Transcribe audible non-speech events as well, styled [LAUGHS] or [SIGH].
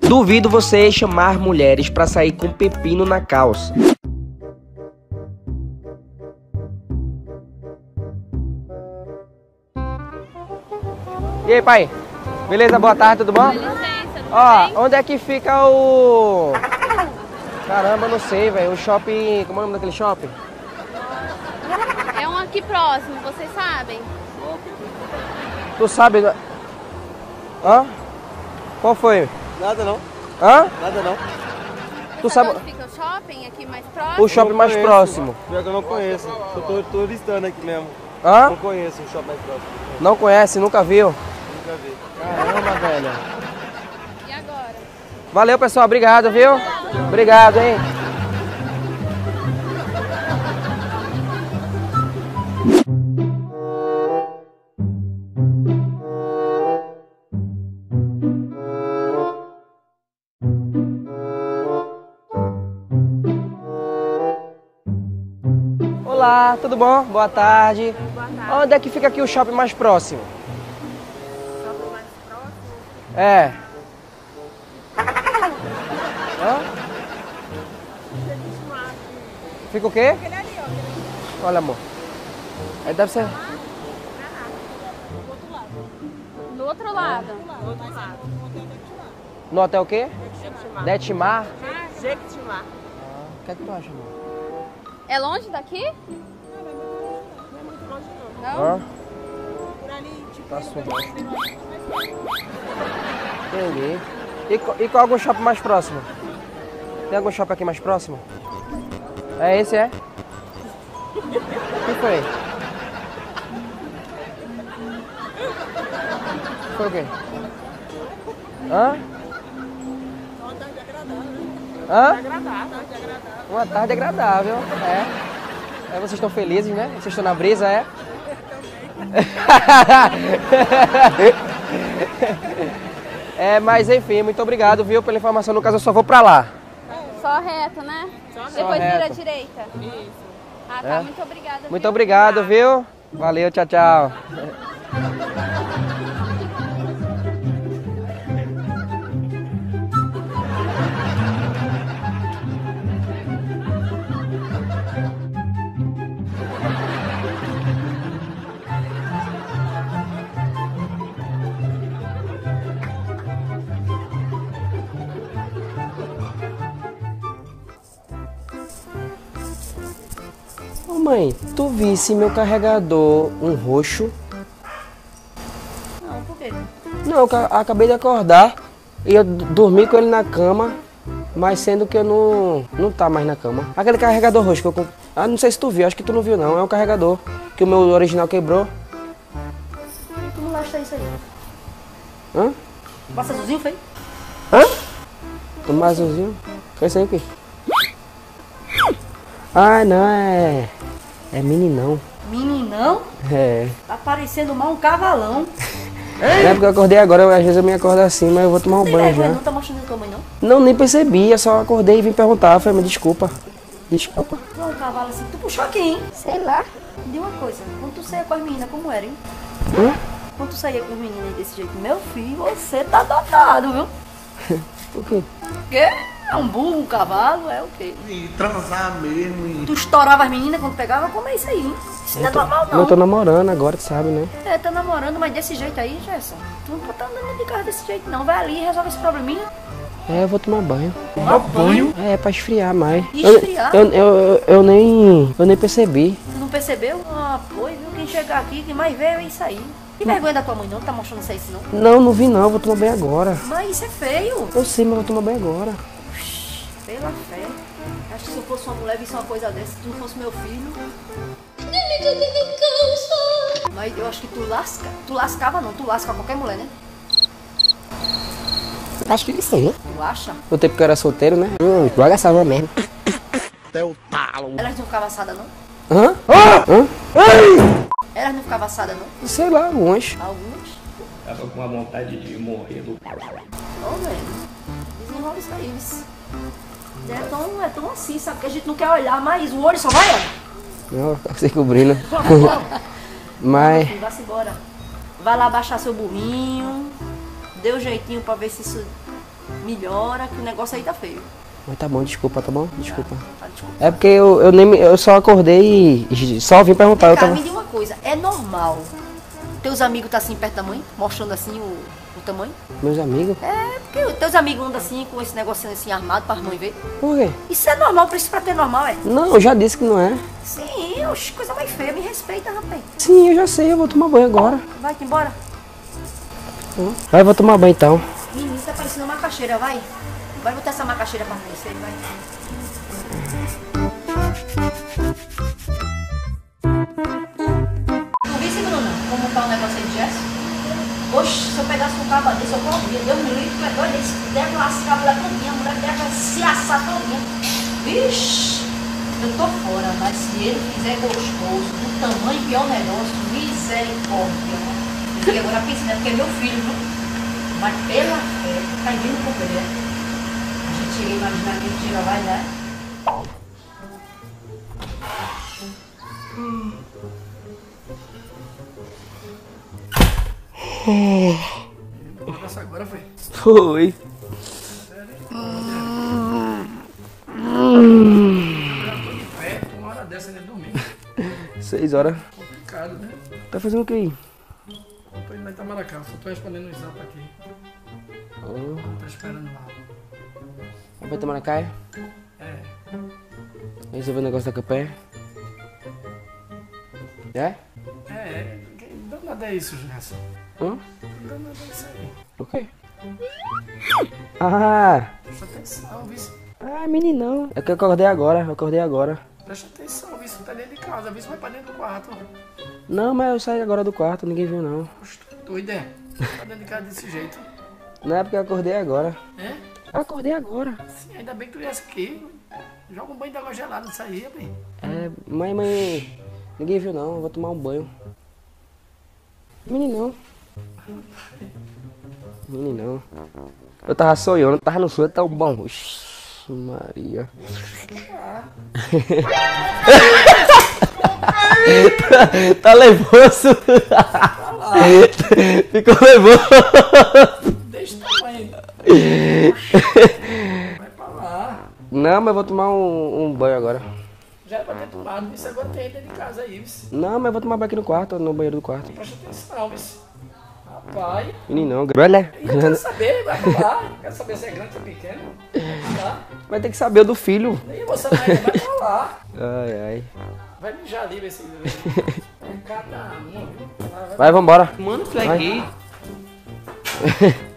Duvido você chamar mulheres pra sair com pepino na calça. E aí, pai? Beleza? Boa tarde, tudo bom? Licença, tudo Ó, bem? onde é que fica o. Caramba, não sei, velho. O shopping. Como é o nome daquele shopping? É um aqui próximo, vocês sabem? Tu sabe. Hã? Qual foi? Nada não, Hã? nada não. Tu Sabe onde fica o shopping aqui mais próximo? O shopping mais conheço. próximo. Pior que eu não conheço. Eu tô turistando aqui mesmo. Hã? Não conheço o shopping mais próximo. Não conhece, nunca viu? Nunca vi. Caramba, velho. E agora? Valeu, pessoal. Obrigado, viu? Obrigado, hein? Olá, tudo bom? Boa tarde. Boa tarde. Onde é que fica aqui o shopping mais próximo? Shopping mais próximo? É. Hã? Fica o quê? Olha, amor. Aí deve ser. No outro lado. No hotel o quê? Detmar. Jequitimá. O que é que tu acha, amor? É longe daqui? Não? Hã? Por ali, tipo, Tá subindo. Entendi. E, e qual é algum shopping mais próximo? Tem algum shopping aqui mais próximo? É esse, é? O que foi? Foi o quê? Hã? Hã? Uma tarde agradável, é. é. Vocês estão felizes, né? Vocês estão na brisa, é? [LAUGHS] É, mas enfim, muito obrigado, viu, pela informação. No caso, eu só vou pra lá. Só reto, né? Depois vira reto. à direita. Isso. Ah, tá. É. Muito obrigada. Muito viu? obrigado, viu? Valeu, tchau, tchau. Mãe, tu visse meu carregador um roxo? Não, por quê? Não, eu ca- acabei de acordar e eu dormi com ele na cama, mas sendo que eu não, não tá mais na cama. Aquele carregador roxo que eu comprei. Ah, não sei se tu viu, acho que tu não viu não. É um carregador que o meu original quebrou. Tu não lastra isso aí. Hã? Passa azulzinho, foi? Hã? Mais azulzinho? Foi isso aí o quê? Ah, não, é. É meninão. Meninão, É. tá parecendo mal um cavalão. [LAUGHS] É porque eu acordei agora, eu- às vezes eu me acordo assim, mas eu vou tomar um Tem banho já. não tá mostrando tua mãe, não? Não, nem percebi, eu só acordei e vim perguntar. Falei, me desculpa. Desculpa. Tu é um cavalo assim, tu puxou aqui, hein? Sei lá. Me diga uma coisa, quando tu saía com as meninas, como era, hein? Hã? Quando tu saía com as meninas desse jeito, meu filho, você tá dotado, viu? [LAUGHS] Por quê? Quê? É um burro, um cavalo, é o quê? E transar mesmo e Tu estourava as meninas quando pegava, como é isso aí? hein? Isso não é normal, não. Eu tô namorando agora, tu sabe, né? É, tá namorando, mas desse jeito aí, Gerson. Tu não tá andando de carro desse jeito, não. Vai ali e resolve esse probleminha. É, eu vou tomar banho. tomar banho. É, pra esfriar mais. Esfriar? Eu, eu, eu, eu nem. Eu nem percebi. Tu não percebeu? Ah, foi, viu? Quem chegar aqui, quem mais veio é isso aí. Que vergonha da tua mãe, não? Tá mostrando isso aí, isso não? Não, não vi não, eu vou tomar banho agora. Mas isso é feio. Eu sei, mas eu vou tomar banho agora. Pela fé. Acho que se eu fosse uma mulher, visse uma coisa dessa, se tu não fosse meu filho. Mas eu acho que tu lasca. Tu lascava não, tu lasca qualquer mulher, né? Acho que sim. Tu acha? No tempo que eu era solteiro, né? Hum, droga essa mesmo. Até o talo. Elas não ficavam assadas, não? Hã? Hã? Elas não ficavam assadas, não? Sei lá, alguns. Algumas. Tava com a vontade de morrer do Ô, velho. Desenrola isso aí, vice. É tão, é tão assim, sabe? Que a gente não quer olhar, mas o olho só vai, ó. Não, [LAUGHS] se cobrindo. [LAUGHS] Mas. Vá-se embora. Vai lá baixar seu burrinho. Dê um jeitinho pra ver se isso Melhora, que o negócio aí tá feio. Mas tá bom, desculpa, tá bom? Desculpa. Tá, desculpa. É porque eu, eu nem eu só acordei e só vim perguntar. Eu Cara, tava... me diga uma coisa, é normal teus amigos tá assim perto da mãe, mostrando assim o, o tamanho? Meus amigos? É, porque os teus amigos andam assim com esse negocinho assim armado pra mãe ver. Por quê? Isso é normal, por isso pra ter normal, é? Não, eu já disse que não é. Sim, oxe, coisa mais feia, me respeita, rapaz. Sim, eu já sei, eu vou tomar banho agora. Vai-te embora. Vai, eu vou tomar banho então. Menino, tá parecendo uma macaxeira, vai. Vai botar essa macaxeira pra você, vai. Visse, Bruna, como tá o negócio aí de gesso? Oxe, se eu pegasse um cabo desse, eu corria. Deus me livre, tu é doido. Deve lascar a mulher todinha, a mulher deve se assar todinha. Vixe, eu tô fora, mas se ele fizer gostoso, do tamanho que é o negócio, misericórdia. Fiquei agora pensando, é porque é meu filho, viu? Mas pela fé, tá vindo com ele. A gente chega a imaginar que gente chega vai dar. Essa agora foi. Foi. Pé, uma hora dessa ele dormir. Seis horas. Complicado, né? Tá fazendo o que aí? Tô indo lá em Itamaracá, só tô respondendo o zap aqui. Tô esperando lá. Vai tomar na caia? É, Resolveu o negócio da campanha? É? é, é. Danado é isso, Gerson? Hã? É aí? O quê? Ah! Presta atenção, vice. Ah, meninão. É que eu acordei agora, eu acordei agora. Presta atenção, vice. Tá dentro de casa, vice. Vai pra dentro do quarto. Não, mas eu saí agora do quarto, ninguém viu não. Doido, é? Tá dentro de casa desse jeito. Não é porque eu acordei agora. É? Eu acordei agora. Sim, ainda bem que tu viesse aqui. Joga um banho de água gelada nisso aí, bem. É, mãe, mãe. Ninguém viu não, eu vou tomar um banho. Meninão. Meninão. Eu tava sonhando, tava no sonho tão bom. Ixi, Maria. tá, [LAUGHS] tá nervoso. [LAUGHS] Ficou nervoso. Deixa o tamanho. Vai pra lá. Não, mas eu vou tomar um, um banho agora. Já é pra ter tomado, vice. Agora tem dentro de casa aí. Não, mas eu vou tomar banho aqui no quarto, no banheiro do quarto. Presta atenção, vice. Rapaz. Meninão, grande. E eu quero saber, vai lá. Quero saber se é grande ou pequeno. Tá? Vai ter que saber o do filho. E você vai, vai lá. Ai, ai. Vai mijar ali, ver se. É [LAUGHS] cada uma, viu? Vai, vai. Vai, vambora. Mano, Vai. Vai lá, [LAUGHS]